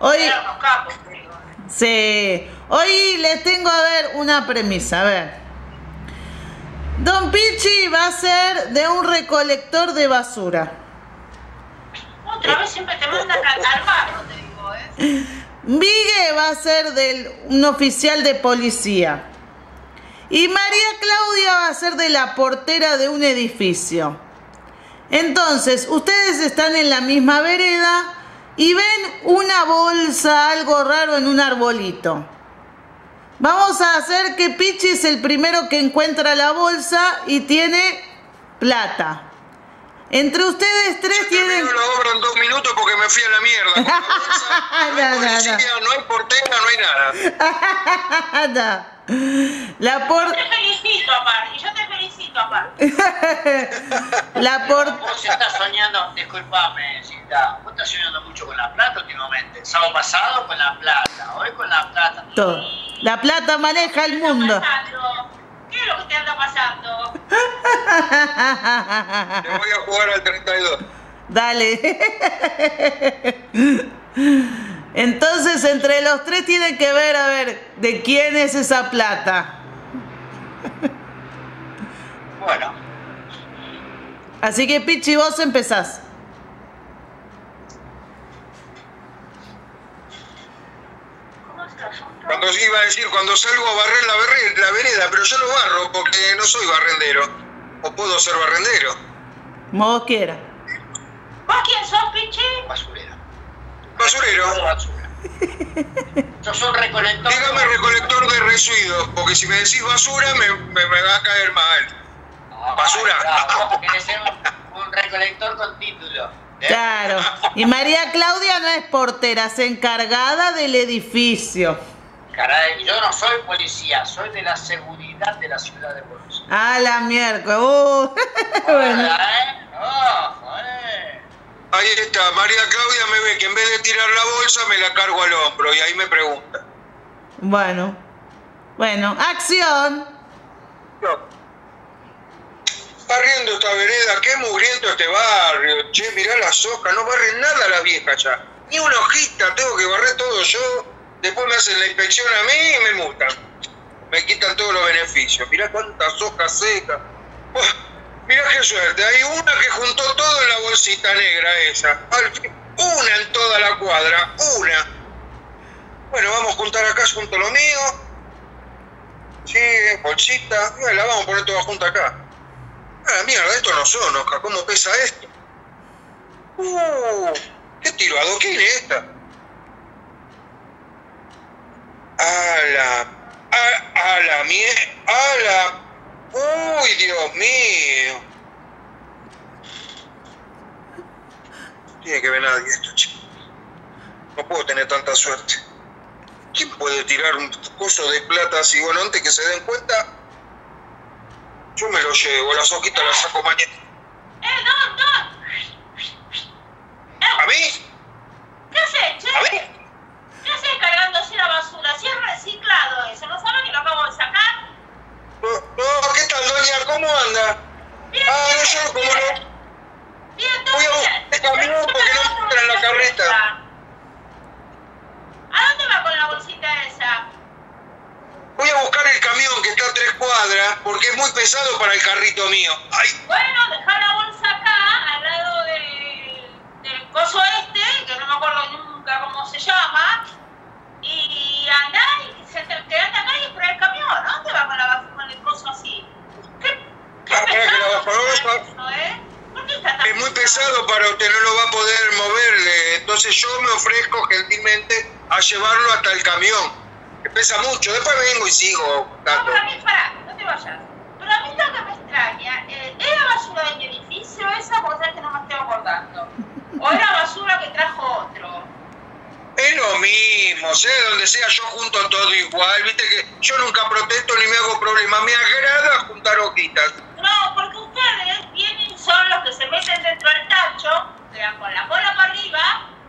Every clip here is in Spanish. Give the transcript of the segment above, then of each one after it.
Hoy, capos, digo. sí, hoy les tengo a ver una premisa, a ver. Don Pichi va a ser de un recolector de basura. Otra vez siempre te manda a al barro, te digo, ¿eh? Vigue va a ser de un oficial de policía. Y María Claudia va a ser de la portera de un edificio. Entonces, ustedes están en la misma vereda y ven una bolsa, algo raro en un arbolito. Vamos a hacer que Pichi es el primero que encuentra la bolsa y tiene plata. Entre ustedes tres Yo tienen... la obra en dos minutos porque me fui a la mierda. No hay No, no, no. policía, no hay portera, no hay nada. La por... Yo te felicito, Amar, y yo te felicito, Amar. La por... Vos estás soñando, disculpame, Cita, vos estás soñando mucho con la plata últimamente. El sábado pasado con la plata, hoy con la plata. Todo. La plata maneja el ¿Qué está mundo. ¿Qué es lo que te anda pasando? Te voy a jugar al 32. Dale. Entonces, entre los tres tienen que ver, a ver, de quién es esa plata. Bueno, Así que, Pichi, vos empezás. Cuando iba a decir, cuando salgo a barrer la, verre- la vereda, pero yo no barro porque no soy barrendero. O puedo ser barrendero. Como vos quieras. ¿Vos quién sos, Pichi? basurero. Basura. Sos un recolector. Dígame recolector de residuos, porque si me decís basura me, me- me va a caer mal. Basura. querés ser un, un recolector con título. ¿eh? Claro. Y María Claudia no es portera, es encargada del edificio. Caray, yo no soy policía, soy de la seguridad de la ciudad de Buenos Aires. Ah, la miércoles. Uh, bueno. ¿Eh? Ahí está, María Claudia me ve que en vez de tirar la bolsa me la cargo al hombro y ahí me pregunta. Bueno. Bueno, acción. Barriendo esta vereda, qué mugriento este barrio. Che, mirá las hojas, no barren nada las viejas ya. Ni una hojita, tengo que barrer todo yo. Después me hacen la inspección a mí y me multan. Me quitan todos los beneficios. Mirá cuántas hojas secas. Mirá qué suerte. Hay una que juntó todo en la bolsita negra esa. Una en toda la cuadra. Una. Bueno, vamos a juntar acá junto lo mío. Sí, bolsita. Mira, la vamos a poner toda junta acá. Ah, mierda, esto no son hojas. ¿Cómo pesa esto? Uh, ¿Qué tiro adoquín es esta? A la... A, a la mie... A la... Uy, Dios mío. Tiene que ver nadie esto, chico. No puedo tener tanta suerte. ¿Quién puede tirar un coso de plata así? Bueno, antes que se den cuenta, yo me lo llevo, las hojitas las saco mañana. ¡Eh, Don, Don! ¿A mí? ¿Qué haces, che? ¿A mí? ¿Qué haces cargándose la basura? Si es reciclado eso, ¿no sabe que lo acabo de sacar? No, no, ¿qué tal, doña? ¿Cómo anda? Bien, Ah, bien, no, yo como bien. no... Bien, Voy a todo buscar bien. el camión porque no me entra en la carreta. ¿A dónde va con la bolsita esa? Voy a buscar el camión que está a tres cuadras porque es muy pesado para el carrito mío. Ay, Bueno, deja la bolsa acá, al lado del, del coso este, que no me acuerdo nunca cómo se llama, y andá y se te, quedate acá y espera el camión. ¿A dónde va con, la, bas- con el coso así? ¿Qué, qué Ah, para que la pesado basura- está eso, ¿eh? ¿Por qué está tan es muy pesado para usted, no lo va a poder moverle. Entonces yo me ofrezco gentilmente a llevarlo hasta el camión, que pesa mucho. Después vengo y sigo No, dando. pero a mí, pará, no te vayas. Pero a mí lo que me extraña, eh, ¿era basura de mi edificio esa? Porque sabes que no me estoy acordando. ¿O era basura que trajo otro? Es lo mismo, sea donde sea, yo junto todo igual. Viste que yo nunca protesto ni me hago problema. Me agrada juntar hojitas. No, porque ustedes vienen, son los que se meten dentro del tacho, quedan con la cola para arriba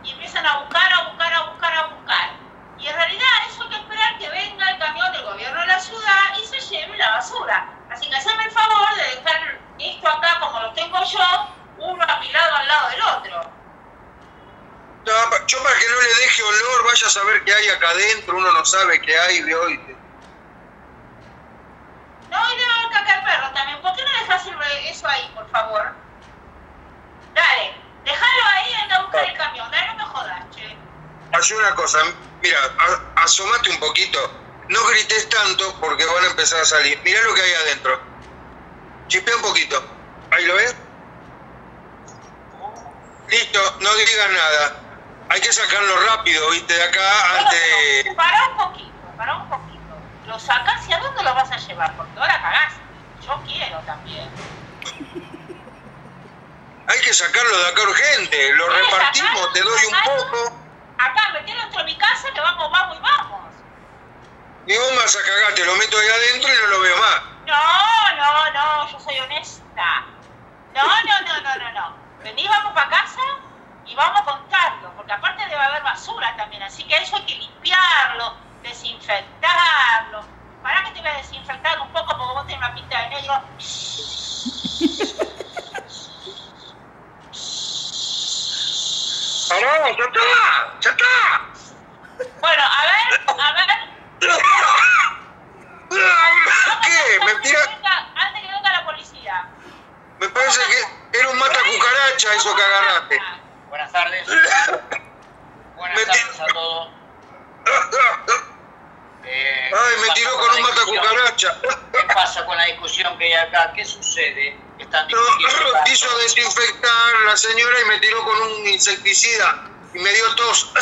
y empiezan a buscar, a buscar, a buscar, a buscar. Y en realidad eso hay que esperar que venga el camión del gobierno de la ciudad y se lleve la basura. Así que haceme el favor de dejar esto acá como lo tengo yo, uno apilado al lado del otro. No, pa- Yo para que no le deje olor, vaya a saber qué hay acá adentro, uno no sabe qué hay, vio. Y- No, y a caca al perro también. ¿Por qué no dejas eso ahí, por favor? Dale, déjalo ahí y anda a buscar el camión. Dale, no me jodas, che. Hace una cosa, mira, a- asomate un poquito. No grites tanto porque van a empezar a salir. Mirá lo que hay adentro. Chispea un poquito. ¿Ahí lo ves? Listo, no digas nada. Hay que sacarlo rápido, viste, de acá antes... Bueno, Para un poquito, para un poquito. Lo sacas y a dónde lo vas a llevar, porque ahora cagaste. Yo quiero también. Hay que sacarlo de acá urgente. Lo repartimos, te doy un poco. Acá, metelo dentro de mi casa, que vamos, vamos y vamos. Y vos me vas a cagar, te lo meto ahí adentro y no lo veo más. No, no, no, yo soy honesta. No, no, no, no, no, no. Vení, vamos para casa y vamos a contarlo, porque aparte debe haber basura también, así que eso hay que limpiarlo, desinfectarlo. Para que te voy a desinfectar un poco porque vos tenés una pinta de negro. ¡Pará, ya está! ¡Ya está! Bueno, a ver, a ver. ¿Qué? ¿Me tira? Antes que venga- Antes que venga la policía. Me parece que era un mata cucaracha eso que agarraste. Buenas tardes. Buenas Me tardes a todos. Eh, Ay, ¿qué me tiró con un mata cucaracha. ¿Qué pasa con la discusión que hay acá? ¿Qué sucede? Están No, quiso desinfectar la señora y me tiró con un insecticida y me dio tos.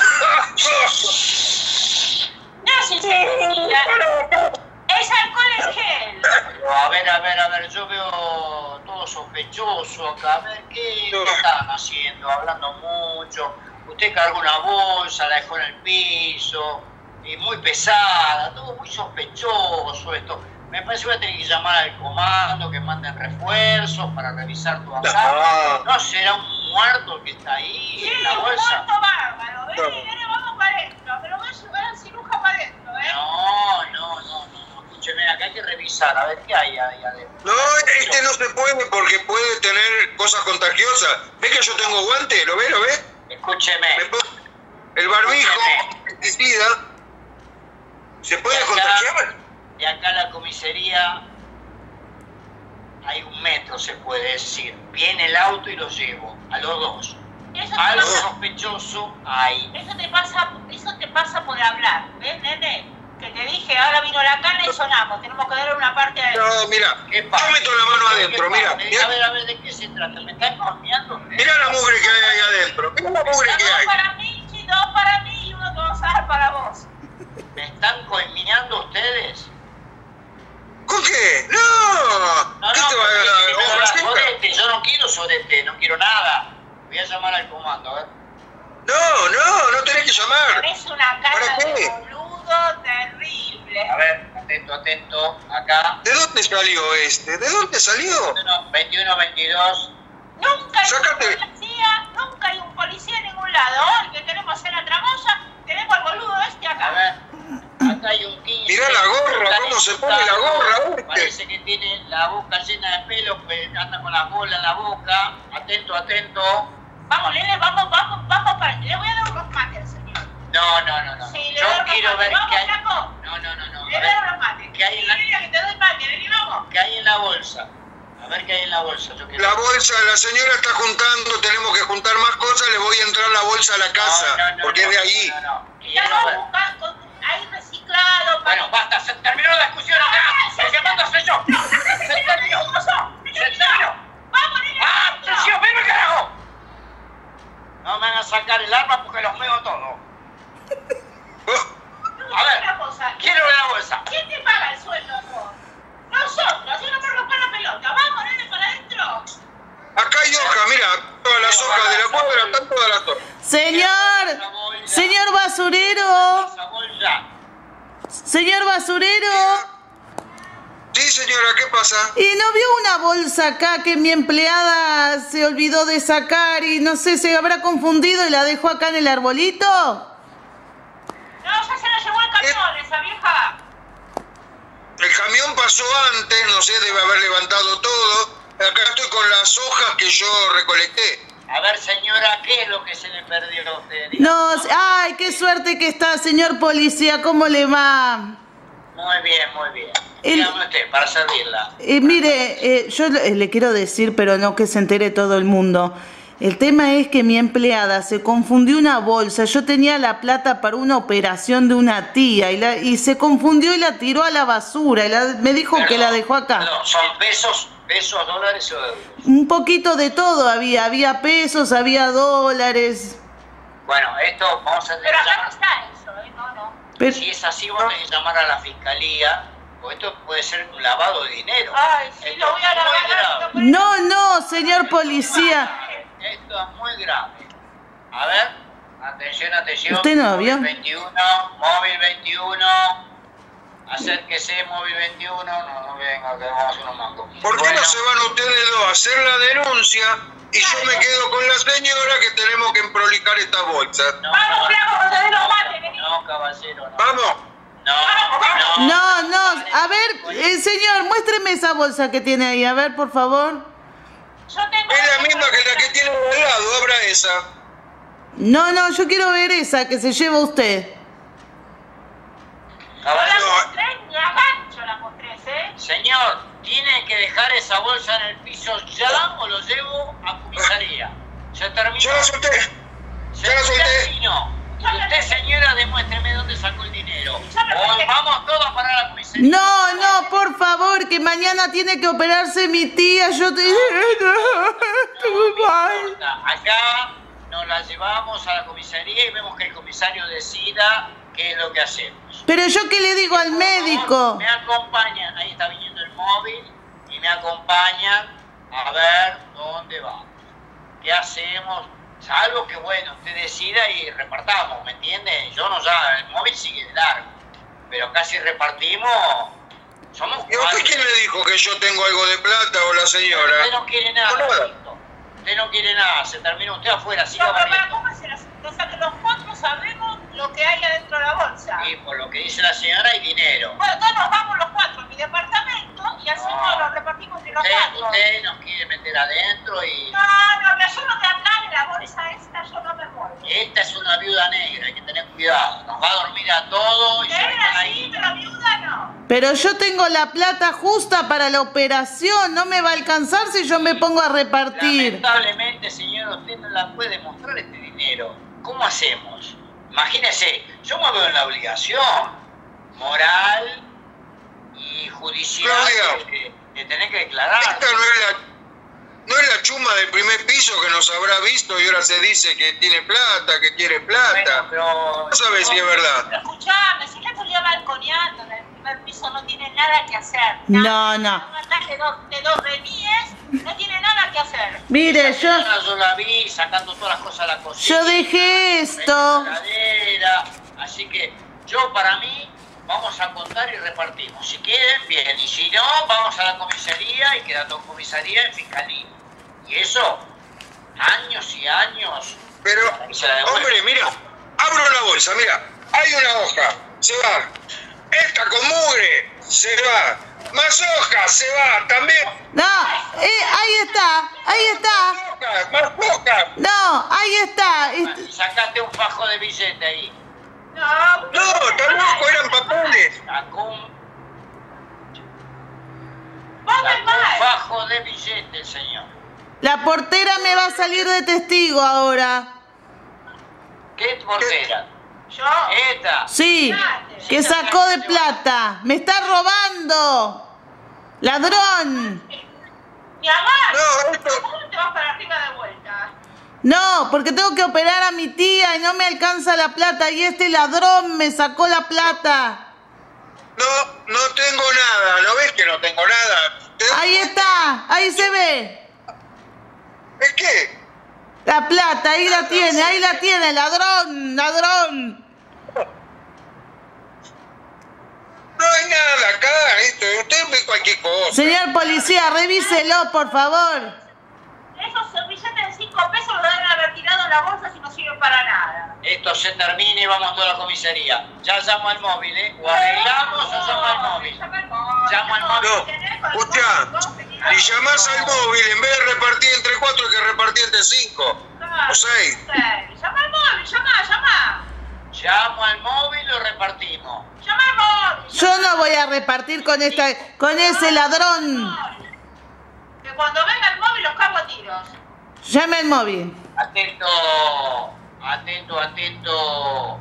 No es insecticida, es alcohol en gel. Pero, a ver, a ver, a ver, yo veo todo sospechoso acá. A ver, ¿qué No. qué están haciendo? Hablando mucho. Usted cargó una bolsa, la dejó en el piso, y muy pesada, todo muy sospechoso esto. Me parece que voy a tener que llamar al comando, que manden refuerzos para revisar todo acá. No. ¿No será un muerto el que está ahí Sí, en la un bolsa? muerto bárbaro. Vení, No. vení, vamos para adentro. Pero voy a llevar al ciruja para adentro, ¿eh? No, no, no, no, no, escúcheme, acá hay que revisar, a ver qué hay ahí adentro. No, este no se puede porque puede tener cosas contagiosas. ¿Ves que yo tengo guante? ¿Lo ves? ¿Lo ves? Escúcheme. El barbijo, insecticida. ¿Se puede Acá- contagiar? De acá a la comisaría hay un metro, se puede decir. Viene el auto y lo llevo, a los dos. Eso te, Algo pasa, sospechoso hay. eso, te pasa, eso te pasa por hablar. ¿Ves, nene? Que te dije, ahora vino la cana y sonamos. Tenemos que darle una parte a él. No, mira, ¿Qué pasa? yo meto la mano ¿Qué adentro, mira. A ver, a ver, ¿de qué se trata? ¿Me están confiando? mira la mugre que hay ahí adentro. Mira la mugre que Dos hay. para mí, y dos para mí y uno que vas a dar para vos. ¿Me están coimeando ustedes? ¿Con qué? No. No, ¿Qué no, te va a dar? sodete, yo no quiero sodete, no quiero nada. Voy a llamar al comando, a ver. No, no, no tenés que llamar. Una ¿Para qué? Terrible. A ver, atento, atento, acá. ¿De dónde salió este? ¿De dónde salió? 21, 21 22. Nunca hay Sácate. un policía, nunca hay un policía en ningún lado. Hoy que queremos hacer la tramoya, tenemos al boludo este A acá. ver, acá hay un 15. Mirá la gorra, cómo se pone la gorra, ¿viste? Parece que tiene la boca llena de pelo, pues anda con la bola en la boca. Atento, atento. Vamos, nene, vamos, vamos, vamos para. Le voy a dar unos mates al señor. No, no, no, no. Sí, le Yo quiero ver qué hay. flaco. No, no, no, no. Le ver, unos mates. ¿Qué hay en la- que te doy mate, vení, vamos. ¿qué hay en la bolsa? A ver qué hay en la bolsa. Yo quiero La bolsa, la señora está juntando, tenemos que juntar más cosas, le voy a entrar la bolsa a la casa, No, no, no, porque es no, de ahí. No, no. Ya vamos buscando ahí reciclado. para- Bueno, basta, se terminó la discusión acá. El que manda soy yo. Se terminó. Se terminó. Vamos. ¡Ah! ¡Atención, ven carajo! No me van a sacar el arma porque los meo todo. A ver, Una cosa. quiero ver la bolsa. ¿Quién te paga el sueldo vos? Nosotros, yo no me romper la pelota. Vamos, nene, para adentro. acá hay hoja, mira, todas las hojas de la cuadra, están todas las hojas. Señor, señor basurero, señor basurero. Sí, señora, ¿qué pasa? ¿Y no vio una bolsa acá que mi empleada se olvidó de sacar y no sé, se habrá confundido y la dejó acá en el arbolito? No, ya se la llevó el camión, esa vieja. El camión pasó antes, no sé, debe haber levantado todo. Acá estoy con las hojas que yo recolecté. A ver, señora, ¿qué es lo que se le perdió a usted? No, ay, qué suerte que está, señor policía, ¿cómo le va? Muy bien, muy bien. El- usted, para servirla. Eh, mire, eh, yo le quiero decir, pero no que se entere todo el mundo. El tema es que mi empleada se confundió una bolsa. Yo tenía la plata para una operación de una tía y, la, y se confundió y la tiró a la basura. Y la- me dijo que la dejó acá. perdón, ¿Son pesos, pesos, dólares o euros? Un poquito de todo había. Había pesos, había dólares. Bueno, esto vamos a tener Pero acá no está eso, ¿eh? No, no. Pero- Si es así, vamos a tener que llamar a la fiscalía, o esto puede ser un lavado de dinero. Ay, sí, Esto lo voy a es muy lavar. grave. pero- no, no, señor policía. Esto es muy grave. A ver, atención, atención. ¿Usted no vio? Móvil 21, móvil 21. Acérquese, móvil 21. No, no venga, que vamos a hacer unos mangos. ¿Por qué Bueno, no se van ustedes dos a hacer la denuncia y yo me quedo con la señora que tenemos que emprolijar esta bolsa? No, Vamos, no, flaco, no te dé los mates, vení. No, caballero, no. Vamos. No, no. No, no. A ver, eh, señor, muéstreme esa bolsa que tiene ahí. A ver, por favor. Yo tengo. Es la misma que la que tiene al lado, abra esa. No, no, yo quiero ver esa que se lleva usted. No la Caballero, mostré ni a gancho la mostré, ¿eh? Señor, tiene que dejar esa bolsa en el piso ya o lo llevo a comisaría. Se terminó. Yo la solté. Ya la solté. Usted, señora, demuéstreme dónde sacó el dinero. O vamos todos a parar a la comisaría. No, no, por favor, que mañana tiene que operarse mi tía. Yo te. Estuve No mal. importa. Acá nos la llevamos a la comisaría y vemos que el comisario decida qué es lo que hacemos. Pero yo qué le digo al Por favor, médico. Me acompañan, ahí está viniendo el móvil, y me acompañan a ver dónde vamos. ¿Qué hacemos? Salvo que, bueno, usted decida y repartamos, ¿me entiende? Yo no ya, el móvil sigue de largo, pero casi repartimos, somos ¿Y usted quién le dijo que yo tengo algo de plata o la señora? Usted no quiere nada, No. Usted no quiere nada, se termina usted afuera, siga No, barriendo. ¿cómo se las O sea, que los cuatro sabemos lo que hay adentro de la bolsa. Y por lo que dice la señora hay dinero. Bueno, entonces nos vamos los cuatro a mi departamento y así No. nos lo repartimos entre los Usted, cuatro. usted nos quiere meter adentro y... No, no, yo no te la bolsa esta, yo no me muevo. Esta es una viuda negra, hay que tener cuidado. Nos va a dormir a todos y se Era meten así, ahí. pero viuda no. Pero yo tengo la plata justa para la operación. No me va a alcanzar si yo me pongo a repartir. Lamentablemente, señor, usted no la puede mostrar este dinero. ¿Cómo hacemos? Imagínese, yo me veo en la obligación moral y judicial de, de tener que declarar. Esta no es la, no es la chuma del primer piso que nos habrá visto y ahora se dice que tiene plata, que quiere Bueno, plata. pero... No sabes si es verdad. Pero escuchame, si le estoy balconeando en el primer piso no tiene nada que hacer. No, no. Un ataque de dos, de dos no tiene nada que hacer. Mire, yo. Yo la vi sacando todas las cosas a la cocina. Yo dejé esto. la heladera, Así que yo para mí vamos a contar y repartimos. Si quieren, bien. Y si no, vamos a la comisaría y queda todo comisaría en fiscalía. Y eso, años y años. Pero, hombre, mira, abro la bolsa, mira, hay una hoja, se va. Esta con mugre, se va. Más hojas, se va, también. No, eh, ahí está, ahí está. Hojas, más hojas. No, ahí está. Est- Y sacaste un fajo de billete ahí. No, No, tampoco eran papeles. Fajo de billete el señor. La portera me va a salir de testigo ahora. ¿Qué portera? Yo. Esta. Sí, que sacó de plata. Me está robando. Ladrón. Mi amor. No, esto- ¿Cómo te vas para arriba de vuelta? No, porque tengo que operar a mi tía y no me alcanza la plata. Y este ladrón me sacó la plata. No, no tengo nada. ¿No ves que no tengo nada? ¿Te das Ahí está, ahí se ve. ¿Es qué? La plata, ahí la tiene, ahí la tiene, ladrón, ladrón. No hay nada acá. Esto, usted ve cualquier cosa. Señor policía, revíselo, por favor. Esos billetes de 5 pesos los deben haber tirado en la bolsa si no sirven para nada. Esto se termine y vamos a toda la comisaría. Ya llamo al móvil, ¿eh? O arreglamos o llamo al móvil. Llama al móvil. Llamo al móvil. No, tenés Y llamás al móvil, en vez de repartir entre cuatro, hay que repartir entre cinco o seis. Llama al móvil, llama, llama. Llamo al móvil y lo repartimos. Llama al móvil. Yo no voy a repartir con esta, con ese ladrón. Cuando venga el móvil los cago a tiros. Llame al móvil. Atento, atento, atento.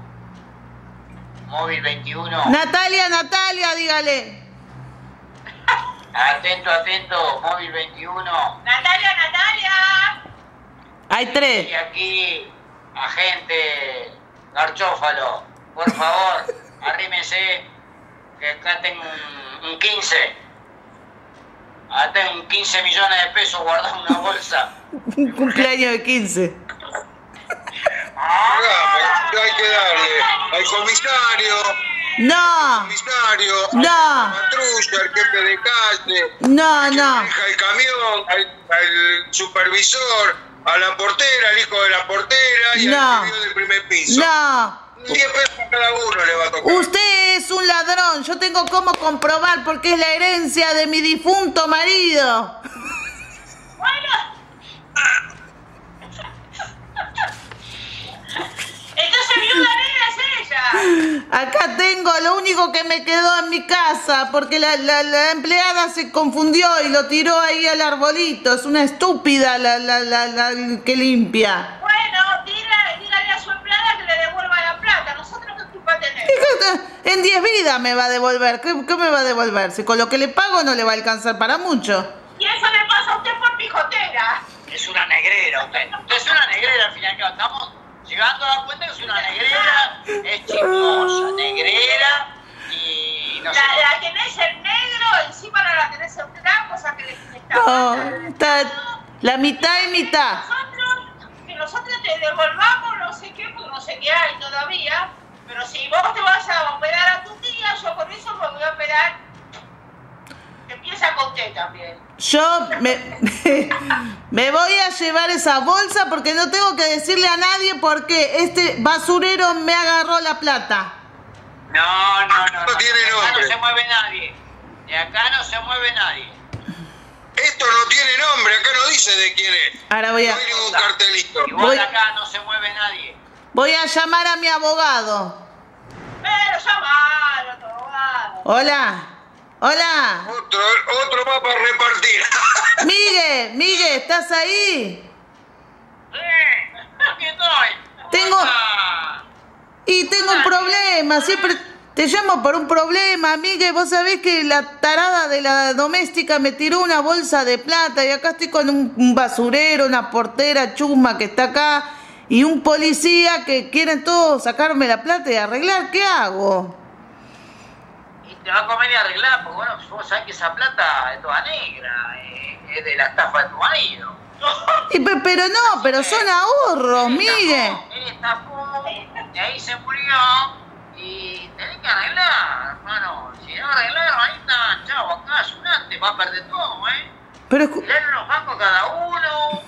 Móvil 21. Natalia, Natalia, dígale. Atento, atento, móvil 21. Natalia, Natalia. Hay Y tres. aquí, agente Garchófalo, por favor, arrímese, que acá tengo un, un 15. Acá tengo un 15 millones de pesos guardado en una bolsa. Un cumpleaños de 15. Hagamos, hay que darle al comisario, No, comisario, No. a la patrulla, al jefe de calle, no, al que no. el camión, al, al supervisor, a la portera, al hijo de la portera y No. al del primer piso. No. 10 pesos a cada uno le va a tocar. Usted es un ladrón. Yo tengo cómo comprobar porque es la herencia de mi difunto marido. Bueno. Entonces viuda negra es ella. Acá tengo lo único que me quedó en mi casa porque la, la- la empleada se confundió y lo tiró ahí al arbolito. Es una estúpida la, la, la, la que limpia. Bueno, dígale, dígale a su empleada que le devuelva la plata. Nosotros qué culpa tenemos. Fíjate, En 10 vidas me va a devolver. ¿Qué, qué me va a devolver? Si con lo que le pago no le va a alcanzar para mucho. Y eso le pasa a usted por pijotera. Es una negrera usted. Usted es una negrera al final que estamos llegando a dar cuenta que es una negrera, es chismosa, negrera y no sé. La, la tenés en negro, encima no la tenés en blanco, o sea que le está No, está la mitad y mitad. nosotros, que nosotros te devolvamos no sé qué, porque no sé qué hay todavía, pero si vos te vas a operar a tu tía, yo con eso me voy a operar. Empieza con T también. Yo me, me voy a llevar esa bolsa porque no tengo que decirle a nadie porque este basurero me agarró la plata. No, no, no. No tiene de acá nombre. no se mueve nadie. De acá no se mueve nadie. Esto no tiene nombre, acá no dice de quién es. Ahora voy No a, hay ningún cartelito. Igual Voy- acá no se mueve nadie. Voy a llamar a mi abogado. Pero llamalo, abogado. Hola, hola. Otro, otro va para repartir. Miguel, Miguel, ¿estás ahí? Sí, aquí estoy. Tengo-. Y tengo un problema, siempre te llamo por un problema, Miguel. Vos sabés que la tarada de la doméstica me tiró una bolsa de plata y acá estoy con un un basurero, una portera chusma que está acá y un policía que quieren todos sacarme la plata y arreglar. ¿Qué hago? Y te va a comer y arreglar, porque bueno, vos sabés que esa plata es toda negra, eh, es de la estafa de tu marido. Y pero no, pero son ahorros, Miguel. Él estafó, de ahí se murió y tenés que arreglar, hermano. Si no arreglaron, ahí está, chavo, acá ayudante, va a perder todo, ¿eh? Pero Tirarle unos bancos cada uno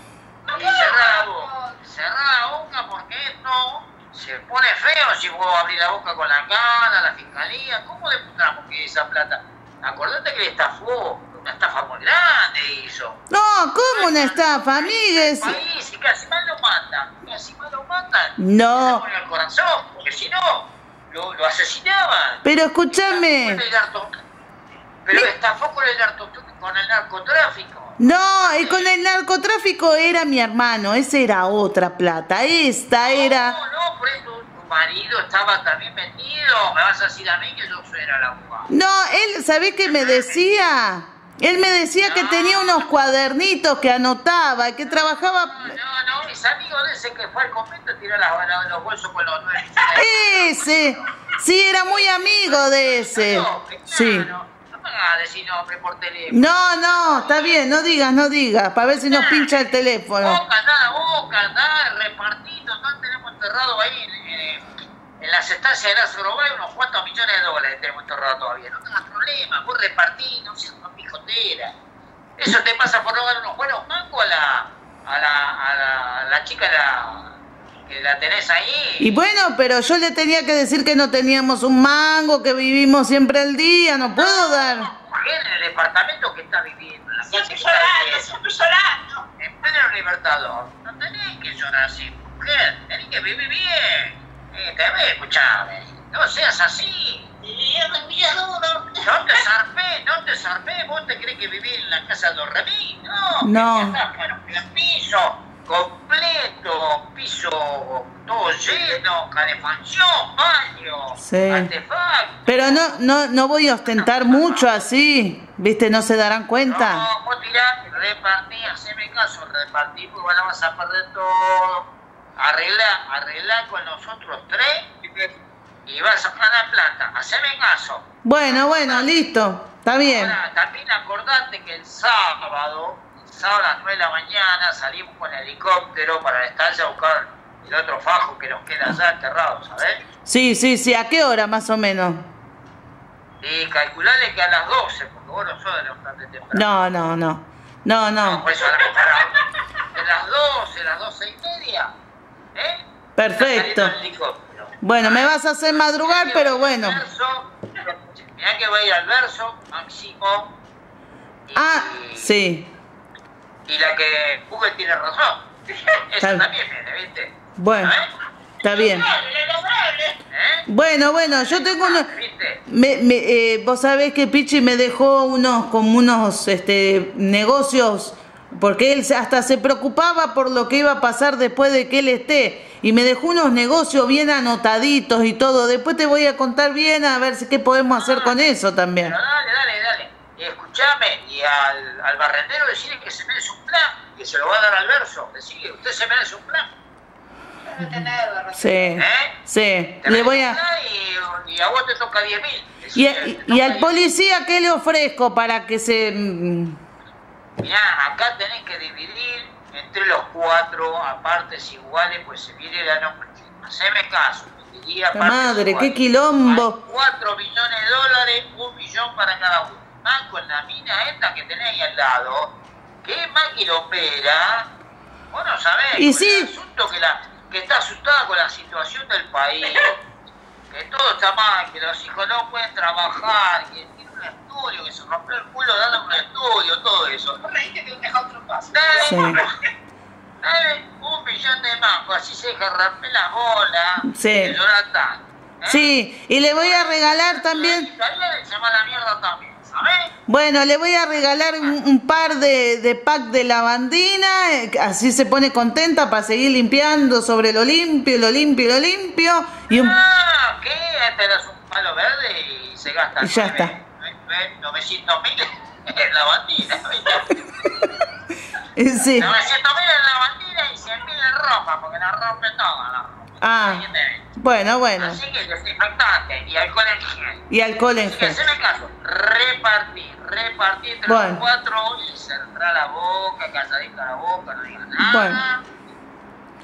y cerrar la boca. Cerrar la boca porque esto se pone feo si vos abrís la boca con la cana, la fiscalía. ¿Cómo demostramos que esa plata? Acordate que le estafó, una estafa muy grande hizo. no, ¿cómo una estafa, país y casi más lo matan, casi más lo matan. No. Al corazón, porque si no, lo, lo asesinaban. Pero escúchame. El Pero estafó el, con el narcotráfico. No, y con el narcotráfico era mi hermano, esa era otra plata, esta era... No, no, por eso tu marido estaba también metido. Me vas a decir a mí que yo era la abogada. No, él, ¿sabés qué me decía? Él me decía que tenía unos cuadernitos que anotaba, que trabajaba... No, no, no, mis amigos de ese que fue al convento tiró las, las- los bolsos con los nueve. Ese, sí, era muy amigo de ese. Sí. Hagas decir nombre por teléfono. No, no, está bien, no digas, no digas, para ver si nos pincha el teléfono. Boca, andá, boca, andá, repartido, no tenemos enterrado ahí en, en- en las estancias de Lázaro Bay unos cuantos millones de dólares tenemos enterrado todavía. No tengas problema, vos repartí, no seas una pijotera. Eso te pasa por no dar unos buenos mangos a la, a la, a la, a la chica la, que la tenés ahí. Y bueno, pero yo le tenía que decir que no teníamos un mango, que vivimos siempre al día, no puedo dar. Porque en el departamento que está viviendo, en Acá Siempre llorando, siempre llorando. En pleno Libertador, no tenés que llorar así, mujer. Tenés que vivir bien. Eh, te ve, escuchame. No seas así. No te zarpé, no te zarpé. ¿Vos te crees que vivís en la casa de los Remí? No. No. En el piso completo, piso todo lleno, calefacción, baño, Sí. artefacto. Pero no, no, no voy a ostentar mucho así, ¿viste? No se darán cuenta. No, vos tirá, repartí, haceme caso, repartí, porque bueno, vas a perder todo. Arreglá, arreglá con nosotros tres y vas a ganar plata. Haceme caso. Bueno, bueno, listo. Está bien. Ahora, también acordate que el sábado, a las 9 de la mañana, salimos con el helicóptero para la estancia a buscar el otro fajo que nos queda allá enterrado, ¿sabes? Sí, sí, sí. ¿A qué hora más o menos? Y calculale que a las 12, porque vos no sos de levantarte temprano. No, no, no. No, No, no. pues a las 12, las 12 y media. ¿Eh? Perfecto. Bueno, me vas a hacer madrugar, Mirá pero bueno. verso, Mirá que voy a ir al verso, Máximo. y- Ah, sí. Y la que Google tiene razón. Eso Tal- también viene, ¿viste? Bueno, ¿Eh? está bien. Lograble, lograble. ¿Eh? Bueno, bueno, yo tengo unos... Me, me, eh, vos sabés que Pichi me dejó unos como unos este, negocios porque él hasta se preocupaba por lo que iba a pasar después de que él esté y me dejó unos negocios bien anotaditos y todo. Después te voy a contar bien a ver si qué podemos hacer con eso también. Pero dale, dale, dale. Y escuchame, y al, al barrendero decirle que se merece un plan, que se lo va a dar al verso. Decirle, usted se merece un plan. Sí, ¿Eh? sí. Le voy a... Y, y a vos te toca 10 mil. Y, y- y al policía, ¿qué le ofrezco para que se... mm, Mirá, acá tenés que dividir entre los cuatro a partes iguales, pues se viene la noche. Haceme caso. La madre, qué iguales. quilombo. Hay 4 millones de dólares, un millón para cada uno. Más con la mina esta que tenés ahí al lado, que es más quilombera. Vos no sabés. Y sí. el asunto que, la, que está asustada con la situación del país. Que todo está mal, que los hijos no pueden trabajar, que tiene un estudio, que se rompió el culo dando un estudio, todo eso. Reíste que un dejó otro paso. Dale, Sí. dale un millón de mangos, así se deja romper la bola. Sí. Llorar tanto, ¿eh? Sí, y le voy a regalar también... Se va la mierda también. Bueno, le voy a regalar un, un par de, de pack de lavandina, eh, así se pone contenta para seguir limpiando sobre lo limpio, lo limpio, lo limpio. Y un... Ah, ¿qué? Te das un palo verde y se gasta Y ya nueve- está. nueve- 900 mil en la bandina, ¿viste? Sí. 900 mil en la bandina y 100 mil en ropa, porque la rompe toda la ropa. Ah. Bueno, bueno. Así que desinfectante y alcohol en gel. Y alcohol en gel. haceme caso, repartir, repartir entre Bueno. los cuatro y cerrar la boca, calladita la boca, no digan nada. Bueno.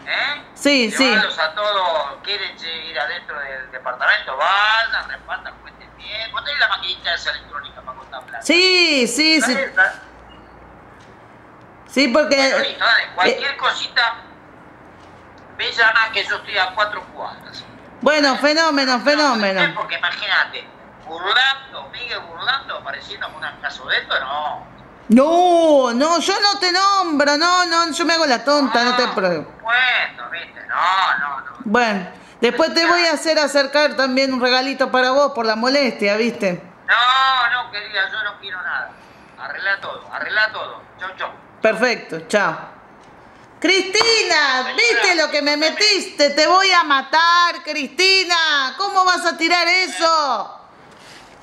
¿Eh? Sí, sí. Llevarlos a todos, quieren ir adentro del departamento, vayan, repartan, cuenten bien. Vos tenés la maquinita esa electrónica para contar plata. Sí, sí, ¿Está sí. ¿Está? Sí, Bueno, porque... listo, dale. eh, Cualquier cosita, me llama que yo estoy a cuatro cuadras. bueno, fenómeno, fenómeno. Porque imagínate, burlando, Miguel burlando, pareciendo con un caso de esto, no. No, no, yo no te nombro, no, no, yo me hago la tonta, no te preocupes. Bueno, viste, no, no, no. Bueno, después te voy a hacer acercar también un regalito para vos por la molestia, ¿viste? No, no, querida, yo no quiero nada. Arregla todo, arregla todo. Chau, chau. Perfecto, chao. Cristina, ¿viste lo que me metiste? Te voy a matar, Cristina. ¿Cómo vas a tirar eso?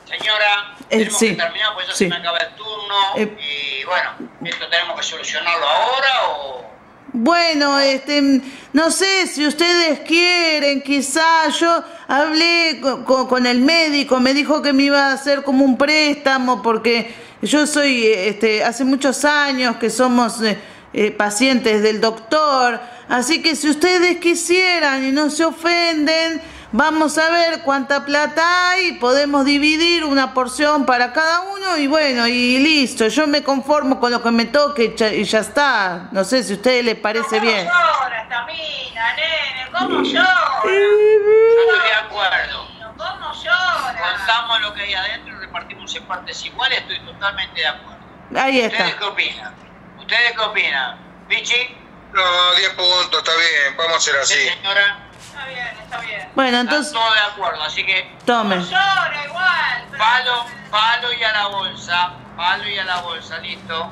Señora, Eh, tenemos sí, que terminar porque ya sí. se me acaba el turno. Eh. Y bueno, ¿esto tenemos que solucionarlo ahora o...? Bueno, este, no sé si ustedes quieren, quizá yo hablé co- co- con, el médico, me dijo que me iba a hacer como un préstamo porque yo soy, este, hace muchos años que somos eh, eh, pacientes del doctor, así que si ustedes quisieran y no se ofenden, vamos a ver cuánta plata hay, podemos dividir una porción para cada uno y bueno, y listo, yo me conformo con lo que me toque y ya está, no sé si a ustedes les parece bien. ¿Cómo llora esta mina, nene? ¿Cómo llora? Yo estoy de acuerdo. ¿Cómo llora? Contamos lo que hay adentro y repartimos en partes iguales, estoy totalmente de acuerdo. Ahí está. ¿Ustedes qué opinan? ¿Ustedes qué opinan? ¿Pichi? No, 10 puntos, está bien, vamos a hacer así. ¿Sí, señora? Está bien, está bien. Bueno, Están entonces, todos de acuerdo, así que tome. Llora igual. pero- palo, palo y a la bolsa. Palo y a la bolsa, listo.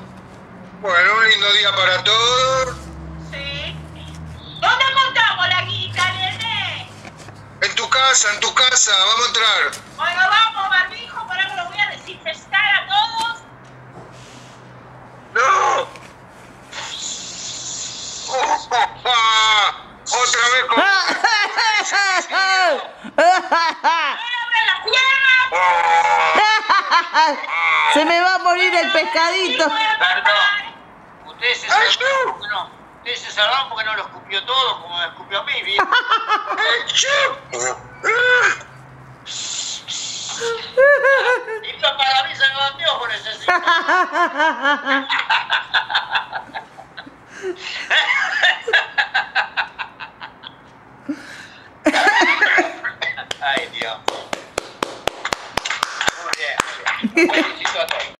Bueno, un lindo día para todos. Sí. ¿Dónde contamos la guita, nene? En tu casa, en tu casa, vamos a entrar. Bueno, vamos, barbijo, por algo lo voy a desinfestar a todos. ¡No! Otra vez. Se me va a morir el pescadito. Perdón. Ustedes se ¡Ay, salvaron no! porque no. Ustedes se salvaron porque no lo escupió todo como me escupió a mí, ¿bien? Listo para mí, se me por ese Dios. Muy bien,